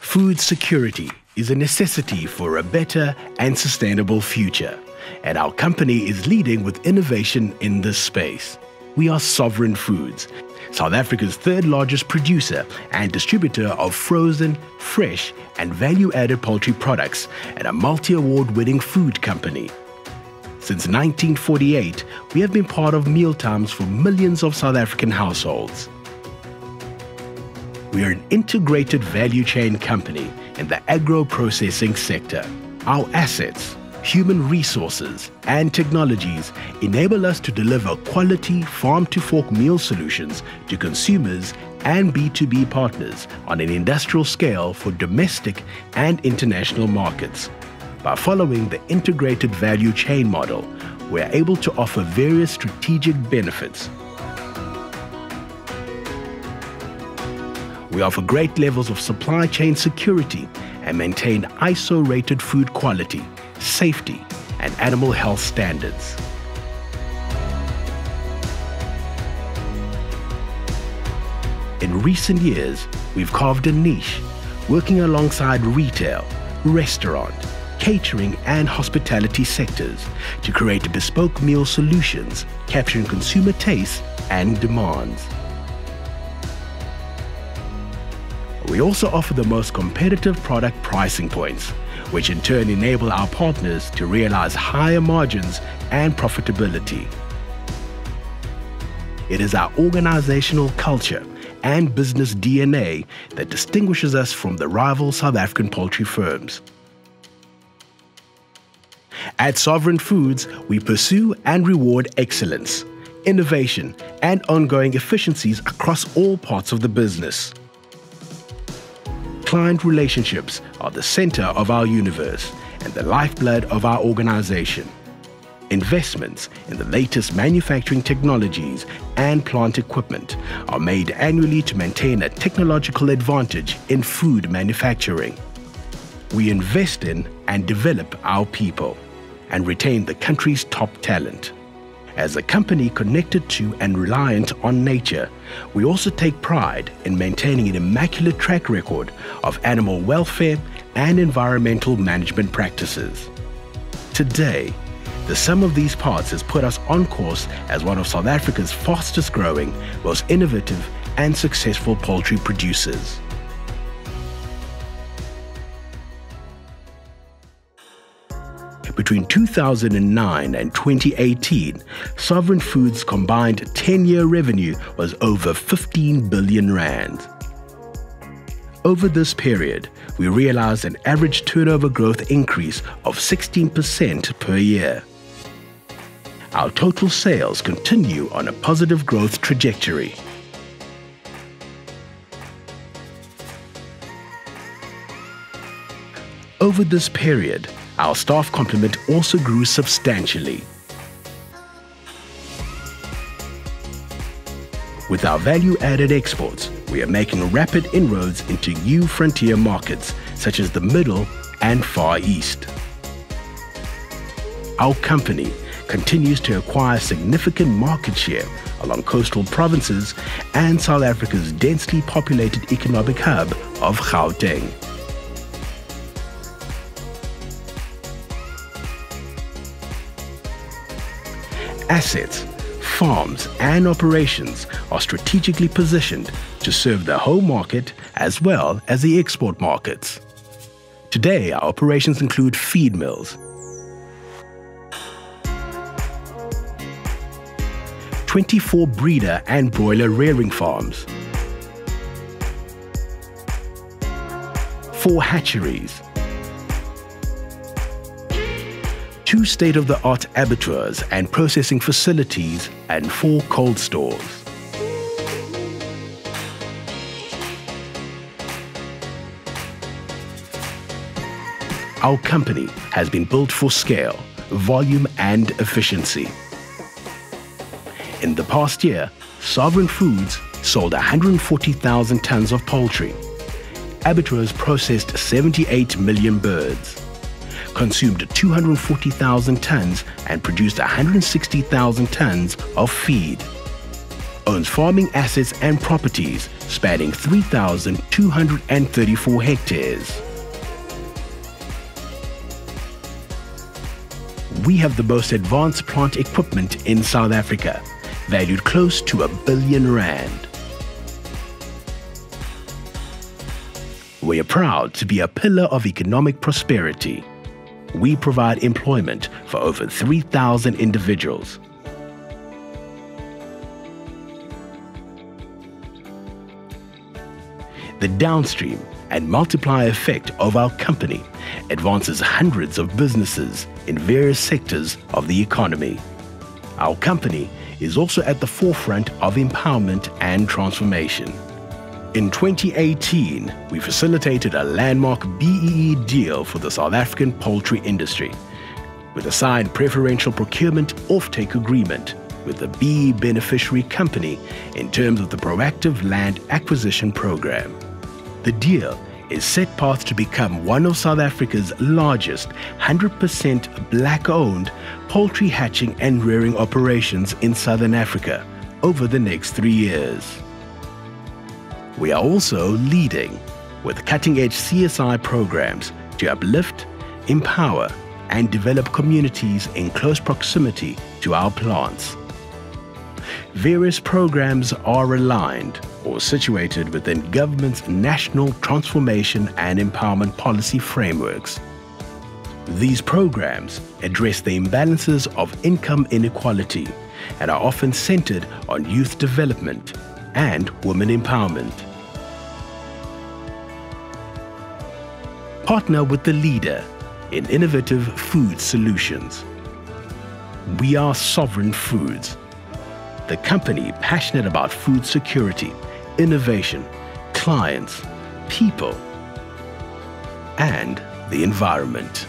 Food security is a necessity for a better and sustainable future, and our company is leading with innovation in this space. We are Sovereign Foods, South Africa's third largest producer and distributor of frozen, fresh, and value added poultry products, and a multi award winning food company. Since 1948, we have been part of mealtimes for millions of South African households. We are an integrated value chain company in the agro processing sector. Our assets, human resources, and technologies enable us to deliver quality farm to fork meal solutions to consumers and B2B partners on an industrial scale for domestic and international markets. By following the integrated value chain model, we are able to offer various strategic benefits. We offer great levels of supply chain security and maintain ISO rated food quality, safety, and animal health standards. In recent years, we've carved a niche, working alongside retail, restaurant, catering, and hospitality sectors to create bespoke meal solutions capturing consumer tastes and demands. We also offer the most competitive product pricing points, which in turn enable our partners to realize higher margins and profitability. It is our organizational culture and business DNA that distinguishes us from the rival South African poultry firms. At Sovereign Foods, we pursue and reward excellence, innovation, and ongoing efficiencies across all parts of the business client relationships are the center of our universe and the lifeblood of our organization. Investments in the latest manufacturing technologies and plant equipment are made annually to maintain a technological advantage in food manufacturing. We invest in and develop our people and retain the country's top talent. As a company connected to and reliant on nature, we also take pride in maintaining an immaculate track record of animal welfare and environmental management practices. Today, the sum of these parts has put us on course as one of South Africa's fastest growing, most innovative, and successful poultry producers. Between 2009 and 2018, Sovereign Foods' combined 10 year revenue was over 15 billion rand. Over this period, we realized an average turnover growth increase of 16% per year. Our total sales continue on a positive growth trajectory. Over this period, our staff complement also grew substantially. With our value-added exports, we are making rapid inroads into new frontier markets such as the Middle and Far East. Our company continues to acquire significant market share along coastal provinces and South Africa's densely populated economic hub of Gauteng. Assets, farms, and operations are strategically positioned to serve the home market as well as the export markets. Today, our operations include feed mills, 24 breeder and broiler rearing farms, 4 hatcheries, two state-of-the-art abattoirs and processing facilities, and four cold stores. Our company has been built for scale, volume and efficiency. In the past year, Sovereign Foods sold 140,000 tons of poultry. Abattoirs processed 78 million birds consumed 240,000 tons and produced 160,000 tons of feed. owns farming assets and properties spanning 3,234 hectares. We have the most advanced plant equipment in South Africa, valued close to a billion rand. We are proud to be a pillar of economic prosperity. We provide employment for over 3,000 individuals. The downstream and multiplier effect of our company advances hundreds of businesses in various sectors of the economy. Our company is also at the forefront of empowerment and transformation. In 2018, we facilitated a landmark BEE deal for the South African poultry industry with a signed preferential procurement offtake agreement with the BEE beneficiary company in terms of the proactive land acquisition program. The deal is set path to become one of South Africa's largest 100% black-owned poultry hatching and rearing operations in Southern Africa over the next three years. We are also leading with cutting-edge CSI programs to uplift, empower, and develop communities in close proximity to our plants. Various programs are aligned or situated within government's national transformation and empowerment policy frameworks. These programs address the imbalances of income inequality and are often centered on youth development and women empowerment. Partner with the leader in innovative food solutions. We are Sovereign Foods, the company passionate about food security, innovation, clients, people, and the environment.